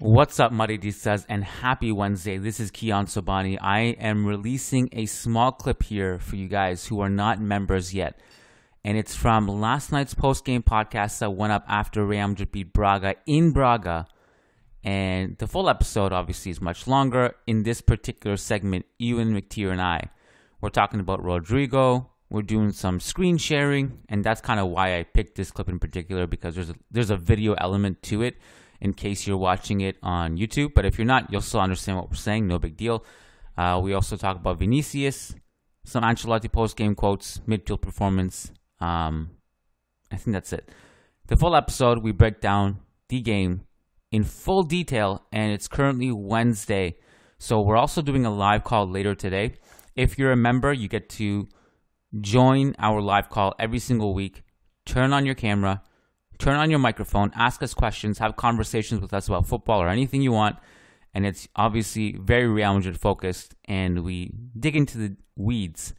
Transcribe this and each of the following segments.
What's up, Madridistas, and happy Wednesday. This is Kiyan Sobhani. I am releasing a small clip here for you guys who are not members yet. And it's from last night's post game podcast that went up after Real Madrid beat Braga in Braga. And the full episode obviously is much longer. In this particular segment, Euan McTear and I, we're talking about Rodrygo. We're doing some screen sharing, and that's kind of why I picked this clip in particular because there's a, there's a video element to it in case you're watching it on YouTube. But if you're not, you'll still understand what we're saying. No big deal. Uh, we also talk about Vinicius, some Ancelotti post game quotes, midfield performance. Um, I think that's it. The full episode, we break down the game in full detail, and it's currently Wednesday. So we're also doing a live call later today. If you're a member, you get to join our live call every single week. Turn on your camera, turn on your microphone, ask us questions, have conversations with us about football or anything you want. And it's obviously very Real Madrid focused, and we dig into the weeds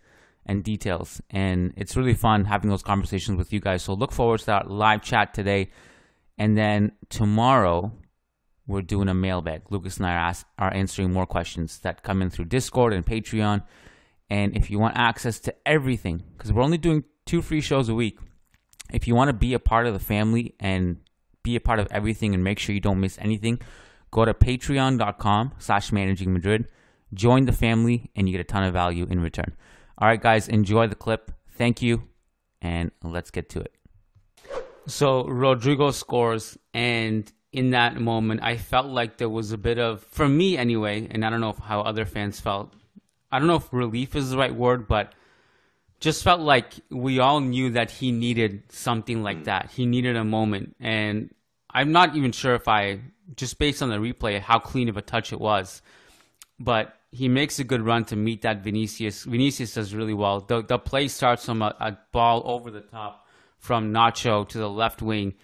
and details. And it's really fun having those conversations with you guys. So look forward to that live chat today. And then tomorrow, we're doing a mailbag. Lucas and I are, ask, are answering more questions that come in through Discord and Patreon. And if you want access to everything, because we're only doing two free shows a week, if you want to be a part of the family and be a part of everything and make sure you don't miss anything, go to patreon.com slash managing Madrid. Join the family and you get a ton of value in return. All right, guys, enjoy the clip. Thank you, and let's get to it. So Rodrygo scores, and in that moment, I felt like there was a bit of, for me anyway, and I don't know how other fans felt. I don't know if relief is the right word, but just felt like we all knew that he needed something like that. He needed a moment, and I'm not even sure if I, just based on the replay, how clean of a touch it was. But he makes a good run to meet that Vinicius. Vinicius does really well. The the play starts from a, a ball over the top from Nacho to the left wing,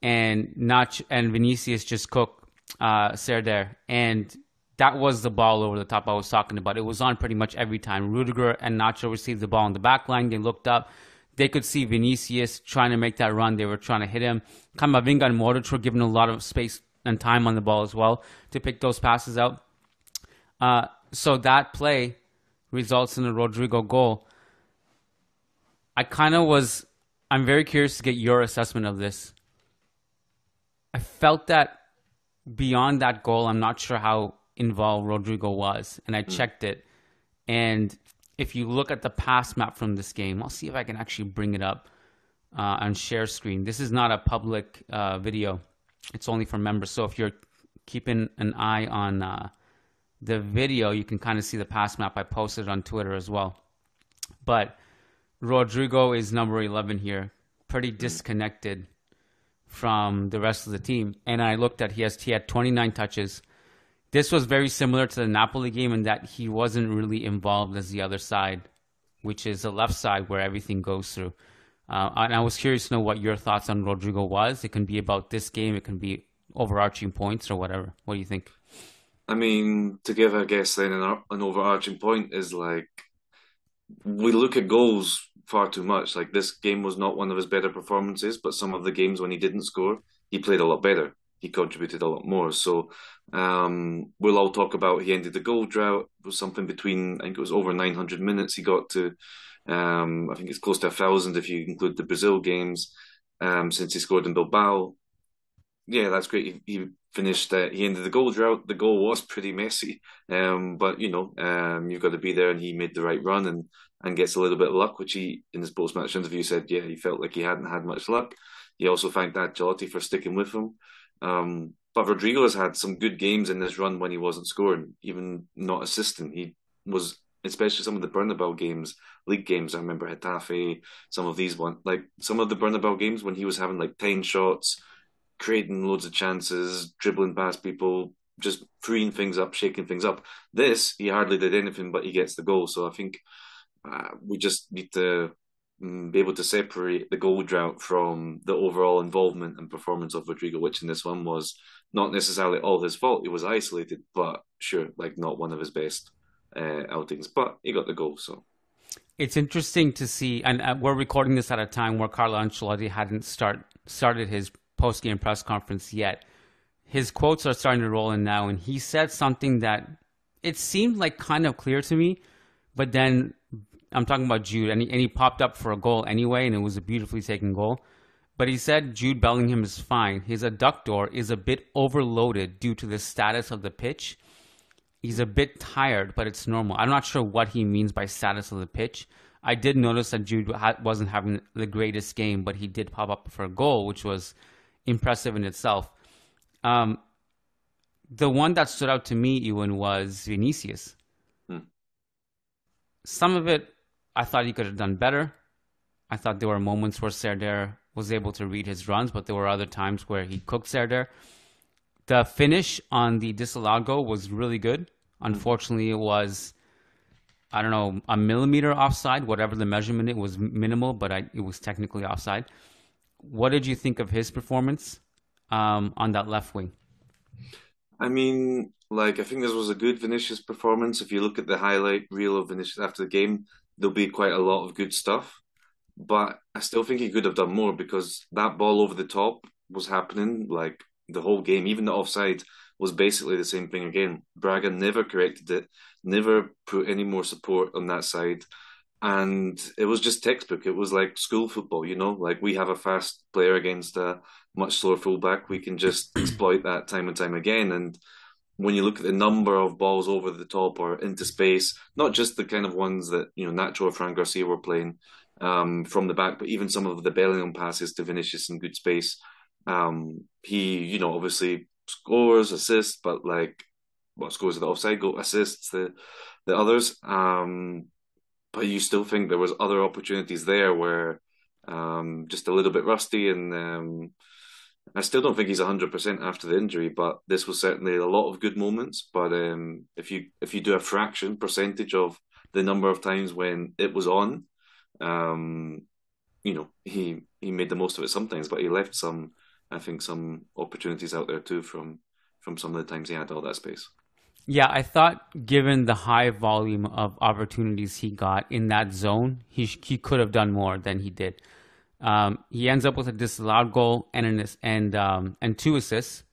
and Nach and Vinicius just cook uh, Serdar, and that was the ball over the top I was talking about. It was on pretty much every time. Rudiger and Nacho received the ball in the back line. They looked up. They could see Vinicius trying to make that run. They were trying to hit him. Camavinga and Modric were given a lot of space and time on the ball as well to pick those passes out. Uh, so that play results in a Rodrygo goal. I kind of was. I'm very curious to get your assessment of this. I felt that beyond that goal, I'm not sure how involved Rodrygo was, and I mm. checked it. And if you look at the pass map from this game, I'll see if I can actually bring it up uh, on share screen. This is not a public uh, video; it's only for members. So if you're keeping an eye on uh, the video, you can kind of see the pass map. I posted on Twitter as well. But Rodrygo is number 11 here, pretty mm. disconnected from the rest of the team. And I looked at he has he had 29 touches. This was very similar to the Napoli game in that he wasn't really involved as the other side, which is the left side where everything goes through. Uh, and I was curious to know what your thoughts on Rodrygo was. It can be about this game, it can be overarching points or whatever. What do you think? I mean, to give, I guess, then an, an overarching point is like we look at goals far too much. Like this game was not one of his better performances, but some of the games when he didn't score, he played a lot better. He contributed a lot more. So um, we'll all talk about he ended the goal drought. It was something between I think it was over 900 minutes he got to. Um, I think it's close to a thousand if you include the Brazil games um, since he scored in Bilbao. Yeah, that's great. He, he finished. Uh, he ended the goal drought. The goal was pretty messy, um, but you know um, you've got to be there, and he made the right run and and gets a little bit of luck, which he in his post match interview said, yeah, he felt like he hadn't had much luck. He also thanked Ancelotti for sticking with him. Um, but Rodrygo has had some good games in this run when he wasn't scoring, even not assisting. He was, especially some of the Bernabeu games, league games. I remember Getafe, some of these one, like some of the Bernabeu games when he was having like ten shots creating loads of chances, dribbling past people, just freeing things up, shaking things up. This, he hardly did anything, but he gets the goal. So I think uh, we just need to be able to separate the goal drought from the overall involvement and performance of Rodrygo, which in this one was not necessarily all his fault. He was isolated, but sure, like not one of his best uh, outings. But he got the goal, so. It's interesting to see, and uh, we're recording this at a time where Carlo Ancelotti hadn't start started his post game press conference yet. his quotes are starting to roll in now, and he said something that it seemed like kind of clear to me, but then I'm talking about Jude, and he, and he popped up for a goal anyway, and it was a beautifully taken goal. But he said Jude Bellingham is fine. His adductor is a bit overloaded due to the status of the pitch. He's a bit tired, but it's normal. I'm not sure what he means by status of the pitch. I did notice that Jude wasn't having the greatest game, but he did pop up for a goal, which was impressive in itself. Um, the one that stood out to me, Euan, was Vinicius. Hmm. Some of it, I thought he could have done better. I thought there were moments where Serdar was able to read his runs, but there were other times where he cooked Serdar. The finish on the disallowed goal was really good. Unfortunately, it was, I don't know, a millimeter offside. Whatever the measurement, it was minimal, but I, it was technically offside. What did you think of his performance um, on that left wing? I mean, like I think this was a good Vinicius performance. If you look at the highlight reel of Vinicius after the game, there'll be quite a lot of good stuff. But I still think he could have done more because that ball over the top was happening like the whole game. Even the offside was basically the same thing again. Braga never corrected it, never put any more support on that side. And it was just textbook. It was like school football, you know, like we have a fast player against a much slower fullback. We can just exploit that time and time again. And when you look at the number of balls over the top or into space, not just the kind of ones that, you know, Nacho or Fran Garcia were playing, um, from the back, but even some of the Bellingham passes to Vinicius in good space. Um, he, you know, obviously scores, assists, but like what scores the offside goal, assists the the others. Um, but you still think there was other opportunities there where um, just a little bit rusty, and um, I still don't think he's hundred percent after the injury. But this was certainly a lot of good moments. But um, if you if you do a fraction percentage of the number of times when it was on, um, you know, he he made the most of it sometimes, but he left some, I think, some opportunities out there too from from some of the times he had all that space. Yeah, I thought given the high volume of opportunities he got in that zone, he he could have done more than he did. Um, he ends up with a disallowed goal and an and um, and two assists.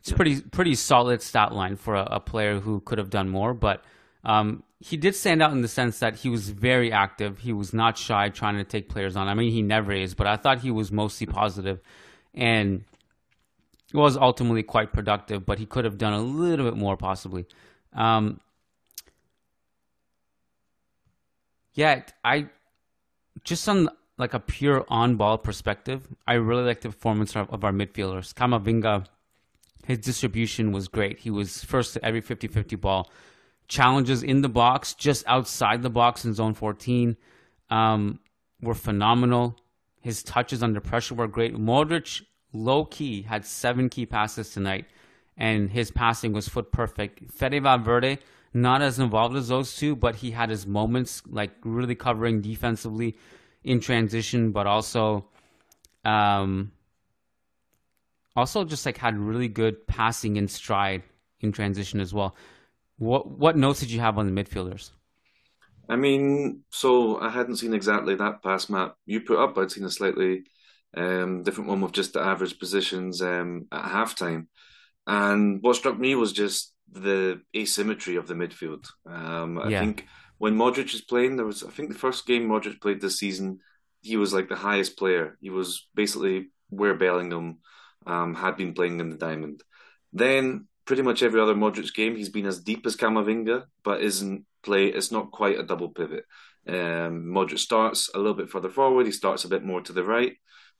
It's pretty pretty solid stat line for a, a, player who could have done more, but um, he did stand out in the sense that he was very active. He was not shy trying to take players on. I mean, he never is, but I thought he was mostly positive and was ultimately quite productive, but he could have done a little bit more possibly. Um, yeah, I just on like a pure on ball perspective, I really like the performance of, of our midfielders. Camavinga, his distribution was great. He was first to every 50 50 ball challenges in the box, just outside the box in zone 14, um, were phenomenal. His touches under pressure were great. Modric, low key, had seven key passes tonight, and his passing was foot perfect. Fede Valverde, not as involved as those two, but he had his moments, like really covering defensively in transition, but also, um, also just like had really good passing in stride in transition as well. What what notes did you have on the midfielders? I mean, so I hadn't seen exactly that pass map you put up. I'd seen a slightly um, different one with just the average positions um, at halftime. And what struck me was just the asymmetry of the midfield. Um, I yeah. think when Modric is playing, there was I think the first game Modric played this season, he was like the highest player. He was basically where Bellingham um, had been playing in the diamond. Then pretty much every other Modric game, he's been as deep as Camavinga, but isn't play. It's not quite a double pivot. Um, Modric starts a little bit further forward. He starts a bit more to the right.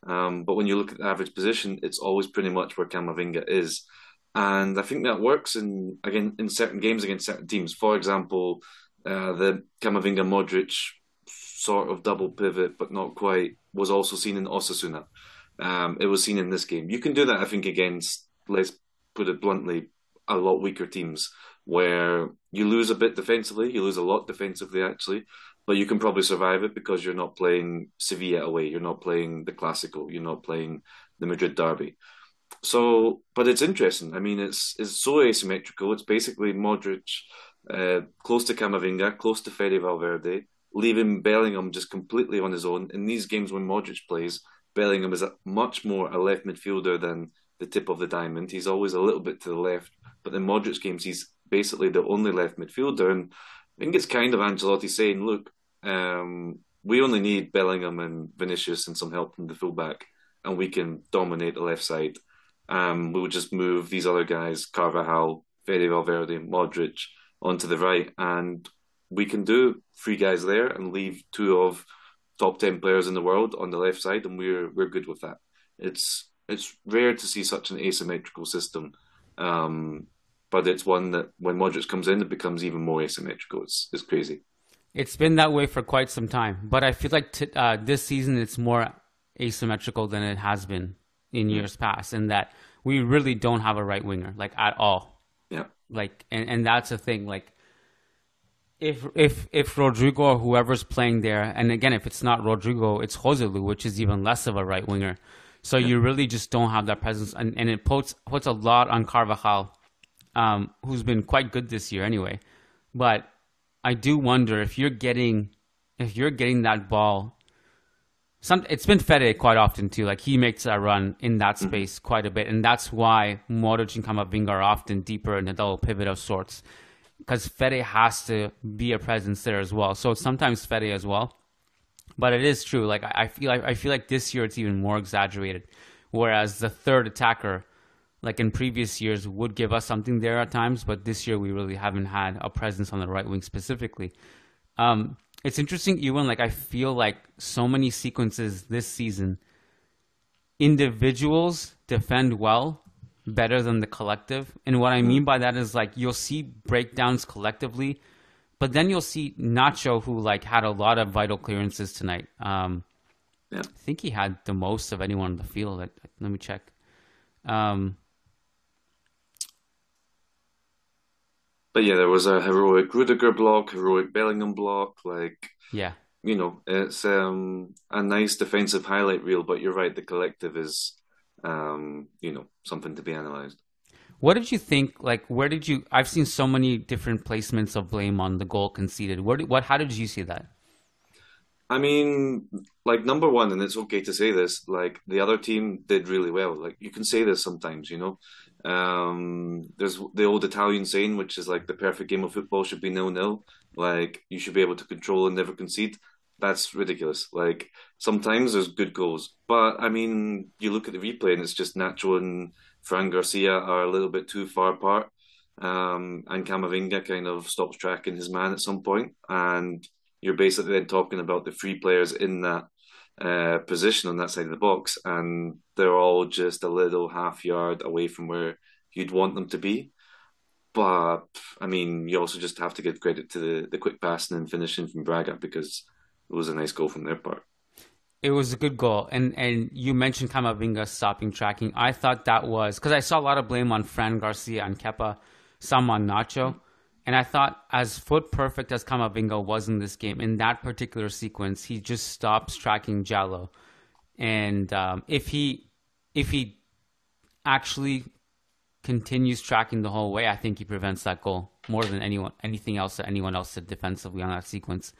Um, but when you look at the average position, it's always pretty much where Camavinga is. And I think that works in again in certain games against certain teams. For example, uh, the Camavinga Modric sort of double pivot, but not quite, was also seen in Osasuna. Um, it was seen in this game. You can do that, I think, against let's put it bluntly, a lot weaker teams where you lose a bit defensively, you lose a lot defensively actually, but you can probably survive it because you're not playing Sevilla away, you're not playing the Clásico, you're not playing the Madrid derby. So, but it's interesting. I mean, it's it's so asymmetrical. It's basically Modric uh, close to Camavinga, close to Fede Valverde, leaving Bellingham just completely on his own. In these games when Modric plays, Bellingham is a, much more a left midfielder than the tip of the diamond. He's always a little bit to the left. But in Modric's games, he's basically the only left midfielder. And I think it's kind of Ancelotti saying, look, um, we only need Bellingham and Vinicius and some help from the fullback, and we can dominate the left side. Um, we will just move these other guys, Carvajal, Fede Valverde, Modric, onto the right, and we can do three guys there and leave two of top ten players in the world on the left side, and we're we're good with that. It's it's rare to see such an asymmetrical system, um, but it's one that when Modric comes in, it becomes even more asymmetrical. It's it's crazy. It's been that way for quite some time, but I feel like t- uh, this season it's more asymmetrical than it has been in mm. years past, in that we really don't have a right winger like at all. Yeah, like and and that's the thing, like if if if Rodrygo or whoever's playing there, and again, if it's not Rodrygo, it's Joselu, which is even less of a right winger. So yeah. you really just don't have that presence, and, and it puts puts a lot on Carvajal, um, who's been quite good this year anyway. But I do wonder if you're getting if you're getting that ball. Some it's been Fede quite often too. Like he makes a run in that mm-hmm. space mm-hmm. quite a bit, and that's why Modric and Camavinga are often deeper in a double pivot of sorts because Fede has to be a presence there as well. So sometimes Fede as well. But it is true. Like I feel like I feel like this year it's even more exaggerated. Whereas the third attacker, like in previous years, would give us something there at times, but this year we really haven't had a presence on the right wing specifically. Um, it's interesting, even like I feel like so many sequences this season, individuals defend well better than the collective. And what I hmm. mean by that is like you'll see breakdowns collectively, but then you'll see Nacho who like had a lot of vital clearances tonight. Um, yeah. I think he had the most of anyone on the field. Let, let me check. Um, but yeah, there was a heroic Rudiger block, heroic Bellingham block. Like, yeah, you know, it's um, a nice defensive highlight reel. But you're right, the collective is um, you know, something to be analyzed. What did you think? Like, where did you? I've seen so many different placements of blame on the goal conceded. Where, what? How did you see that? I mean, like number one, and it's okay to say this. Like the other team did really well. Like you can say this sometimes, you know. Um, there's the old Italian saying, which is like the perfect game of football should be nil nil. Like you should be able to control and never concede that's ridiculous. Like sometimes there's good goals, but I mean, you look at the replay and it's just Nacho and Fran Garcia are a little bit too far apart, um, and Camavinga kind of stops tracking his man at some point, and you're basically then talking about the three players in that uh, position on that side of the box, and they're all just a little half yard away from where you'd want them to be. But I mean, you also just have to give credit to the, the quick passing and finishing from Braga because it was a nice goal from their part. It was a good goal, and and you mentioned Camavinga stopping tracking. I thought that was because I saw a lot of blame on Fran Garcia and Kepa, some on Nacho, and I thought as foot perfect as Camavinga was in this game, in that particular sequence, he just stops tracking Djaló, and um, if he if he actually continues tracking the whole way, I think he prevents that goal more than anyone anything else that anyone else did defensively on that sequence.